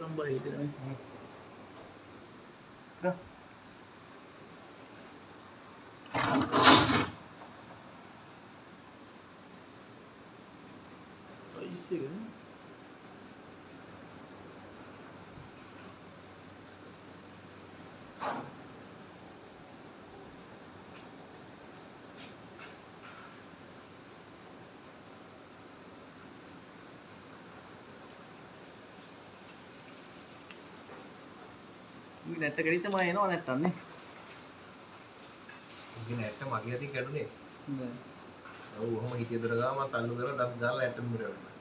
ரொம்ப இது ऐसे है නැට්ට කරිතම එනවා නැත්තන්නේ නැට මගේ ඇති කැඩුනේ. ඔහම හිතේ දරගාමත් අල්ලු කර ඩස් ගාල ඇටමිට